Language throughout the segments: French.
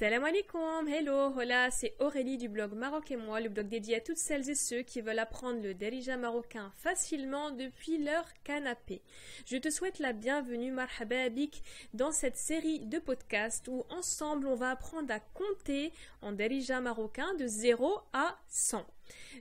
Salam alaikum, hello, hola, c'est Aurélie du blog Maroc et moi, le blog dédié à toutes celles et ceux qui veulent apprendre le derija marocain facilement depuis leur canapé. Je te souhaite la bienvenue, marhaba abik, dans cette série de podcasts où ensemble on va apprendre à compter en derija marocain de 0 à 100.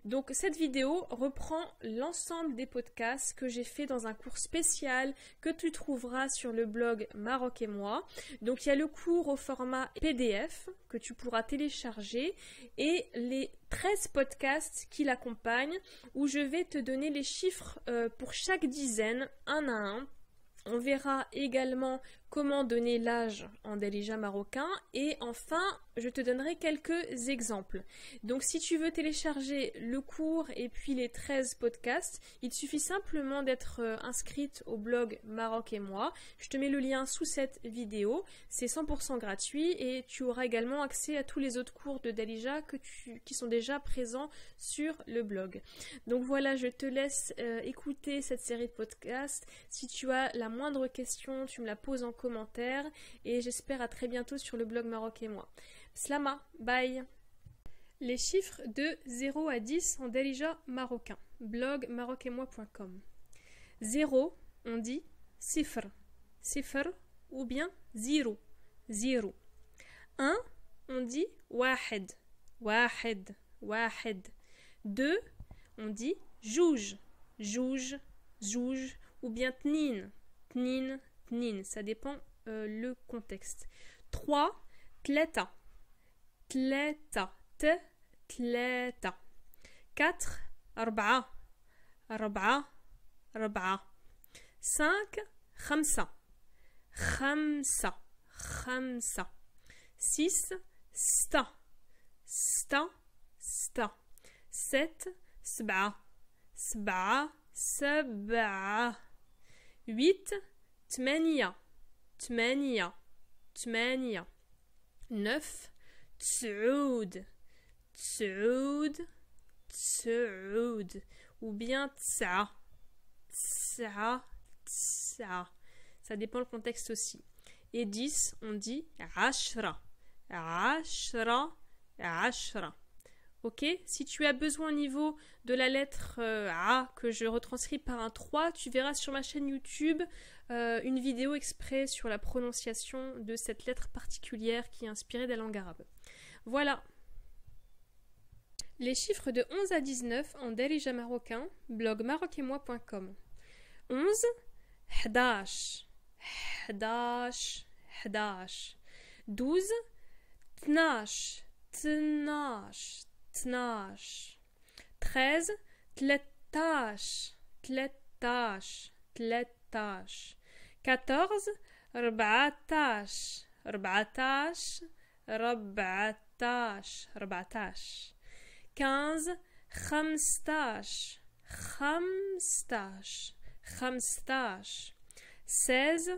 Donc cette vidéo reprend l'ensemble des podcasts que j'ai fait dans un cours spécial que tu trouveras sur le blog Maroc et moi. Donc il y a le cours au format PDF que tu pourras télécharger et les 13 podcasts qui l'accompagnent où je vais te donner les chiffres euh, pour chaque dizaine un à un on verra également comment donner l'âge en Dalija marocain et enfin je te donnerai quelques exemples. Donc si tu veux télécharger le cours et puis les 13 podcasts, il suffit simplement d'être euh, inscrite au blog Maroc et moi. Je te mets le lien sous cette vidéo. C'est 100% gratuit et tu auras également accès à tous les autres cours de Dalija qui sont déjà présents sur le blog. Donc voilà, je te laisse euh, écouter cette série de podcasts. Si tu as la moindre question, tu me la poses en commentaire et j'espère à très bientôt sur le blog Maroc et moi. Slama, bye Les chiffres de 0 à 10 en Delija marocain. Blog maroc-et-moi.com 0, on dit sifr, sifr ou bien 0, 0. 1, on dit wahed, wahed, wahed. 2, on dit jouj, jouj, jouj ou bien tnin, tnin, ça dépend euh, le contexte. 3. Tleta. Tleta. T. Tleta. 4. Arba'a. Arba'a. Arba'a. 5. Khamsa. Khamsa. Khamsa. Sta. Sta. Sta. 7. Sba'a. ثمانية ثمانية ثمانية 9 تسعود تسعود تسعود ou bien تسعة تسعة تسعة ça dépend le contexte aussi et 10 on dit عشرة عشرة عشرة Ok, si tu as besoin au niveau de la lettre euh, A que je retranscris par un 3, tu verras sur ma chaîne YouTube euh, une vidéo exprès sur la prononciation de cette lettre particulière qui est inspirée de la langue arabe. Voilà. Les chiffres de 11 à 19 en Darija marocain, blog maroc-et-moi.com. 11, 11, 11, 11. 12, 12, 12, 12 13 13 13 13 كاتورز ربعتاش ربعتاش ربعتاش ربعتاش كانز خمستاش خمستاش خمستاش سيز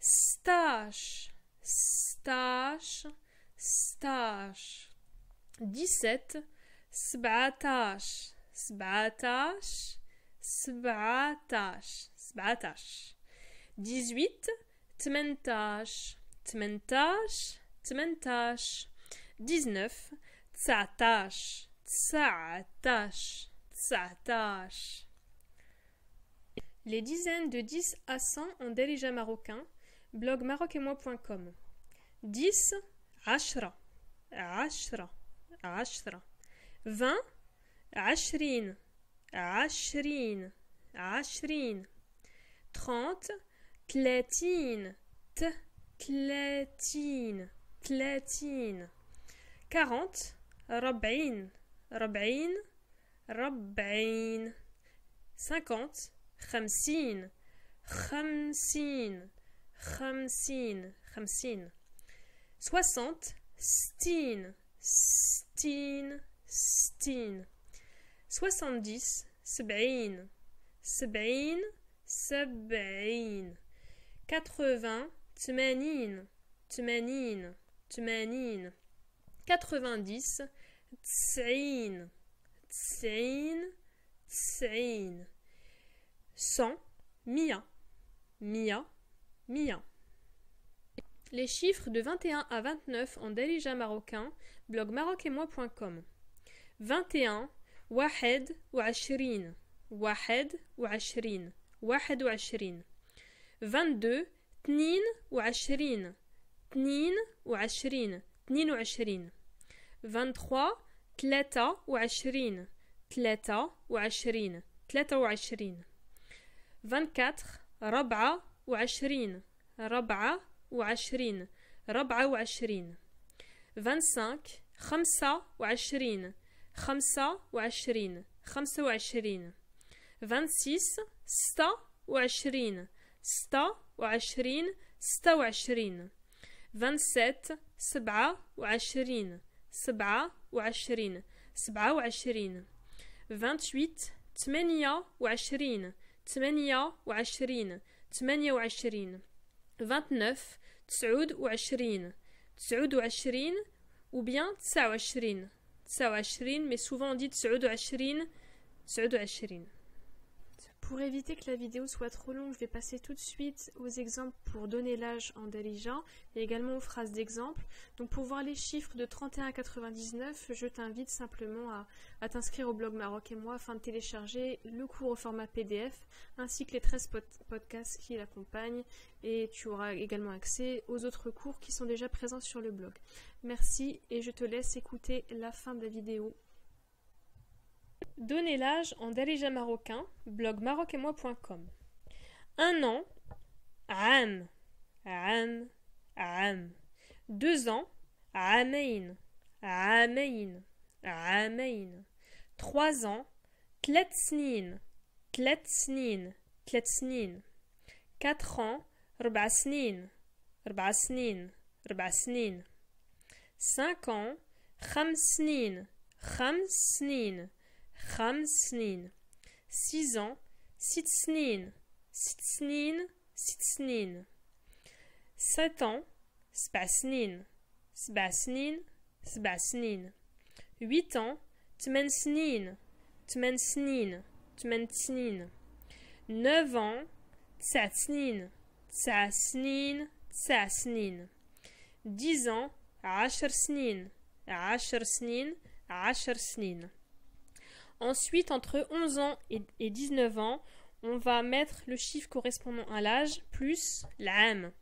ستاش ستاش ستاش ديست سبعتاش سبعتاش سبعتاش سبعتاش dix-huit, tmentage, tmentage, tmentage, dix-neuf, tsatash, tsatash, tsatash. Les dizaines de dix à 100 en Darija marocain, blog maroquetmoi.com. 10, ashra, ashra, ashra. 20, ashrin, ashrin, ashrin. 30, Tlétine. T. Tlétine. Tlétine. Quarante. Rabbein. Rabbein. Rabbein. Cinquante. Khamsin. Khamsin. Khamsin. Khamsin. Soixante. Stin. Stin. Stin. Soixante-dix. Sebein. Sebein. Sebein. 80, tmanine, tmanine, tmanine. 90, tsin, tsin, tsin. 100, mia, mia, mia. Les chiffres de 21 à 29 en Darija marocain, blog marocainmoi.com. 21, wahed ou ashrin, wahed ou ashrin, wahed ou ashrin. 22 اثنين وعشرين. اثنين وعشرين. اثنين وعشرين. 23 ثلاثة وعشرين. ثلاثة وعشرين. ثلاثة وعشرين. 24 ربعة وعشرين. ربعة وعشرين. ربعة وعشرين. 25 خمسة وعشرين. خمسة وعشرين. خمسة وعشرين. 26 ستة وعشرين. ستة وعشرين ستة وعشرين 27 سبعة وعشرين سبعة وعشرين سبعة وعشرين 28 ثمانية وعشرين ثمانية وعشرين ثمانية وعشرين 29 تسعود وعشرين تسعود وعشرين ou bien تسعة وعشرين تسعة وعشرين mais souvent on dit تسعود وعشرين تسعود وعشرين Pour éviter que la vidéo soit trop longue, je vais passer tout de suite aux exemples pour donner l'âge en Darija et également aux phrases d'exemple. Donc pour voir les chiffres de 31 à 99, je t'invite simplement à, t'inscrire au blog Maroc et moi afin de télécharger le cours au format PDF ainsi que les 13 podcasts qui l'accompagnent et tu auras également accès aux autres cours qui sont déjà présents sur le blog. Merci et je te laisse écouter la fin de la vidéo Donnez l'âge en Darija marocain, blog. Un an, am, am, am. Deux ans, amain, amain, amain. Trois ans, tlet snin, tlet snin, tlet snin. Quatre ans, rba snin, rba snin, rba snin. Cinq ans, kham snin, kham Snin. Six ans. Sitsnin. Sitsnin. Sitsnin. Sept ans. Spasnin. Spasnin. Spasnin. Huit ans. Tmensnin. Tmensnin. Tmensnin. Neuf ans. Tsatsnin. Tsatsnin. Tsatsnin. Dix ans. Ashersnin. Ashersnin. Ashersnin. Ensuite, entre 11 ans et 19 ans, on va mettre le chiffre correspondant à l'âge plus l'âme.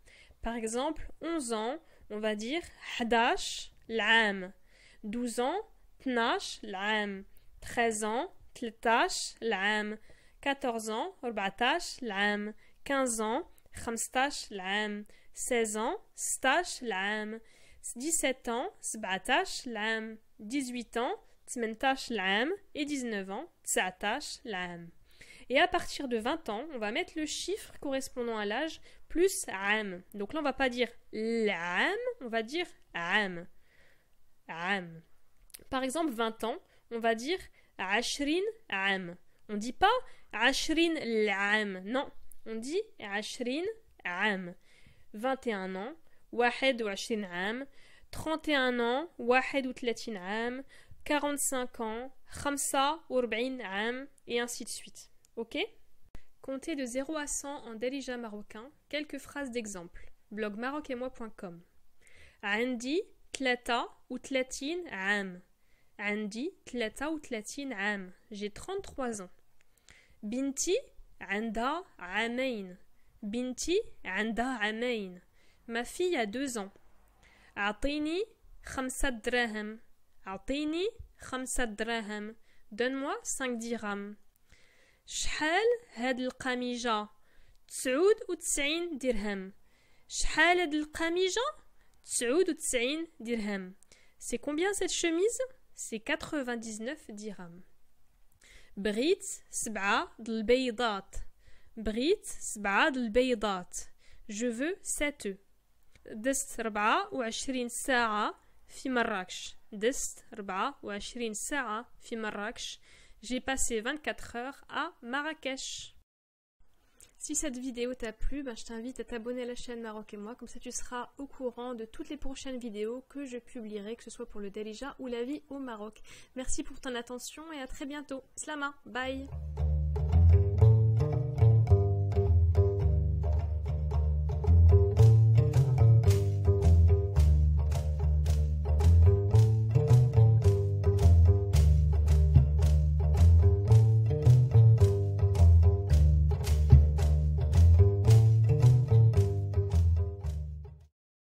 Par exemple, 11 ans, on va dire hadash l'âme. 12 ans, tnash l'âme. 13 ans, tletash l'âme. 14 ans, rbatash l'âme. 15 ans, khamstash l'âme. 16 ans, stash l'âme. 17 ans, sbatash l'âme. 18 ans, 18 l'âme et 19 ans, 19 l'âme. Et à partir de 20 ans, on va mettre le chiffre correspondant à l'âge plus âme. Donc là, on va pas dire l'âme, on va dire âme. Âme. Par exemple, 20 ans, on va dire ashrin âme. On dit pas ashrin l'âme. Non, on dit ashrin âme. 21 ans, wahed ou âme. 31 ans, wahed ou âme. 45 ans, khamsa urbain am, et ainsi de suite. Ok? Comptez de 0 à 100 en Delija marocain, quelques phrases d'exemple. Blog maroc-et-moi.com. Andi, tlata ou tlatin am. Andi, tlata ou tlatin am. J'ai 33 ans. Binti, anda amain. Binti, anda amain. Ma fille a 2 ans. Atini, khamsa draham. أعطيني خمسة دراهم donne-moi 5 درهم شحال هاد القميجة تسعود وتسعين درهم شحال هاد القميجة تسعود وتسعين درهم C'est combien cette chemise C'est 99 dirhams. بريت سبعة د البيضات بريت سبعة د البيضات Je veux 7 دست 24 ساعة في مراكش دست 24 ساعة في مراكش J'ai passé 24 heures à Marrakech. Si cette vidéo t'a plu, ben je t'invite à t'abonner à la chaîne Maroc et moi, comme ça tu seras au courant de toutes les prochaines vidéos que je publierai, que ce soit pour le Delija ou la vie au Maroc. Merci pour ton attention et à très bientôt. Slama, bye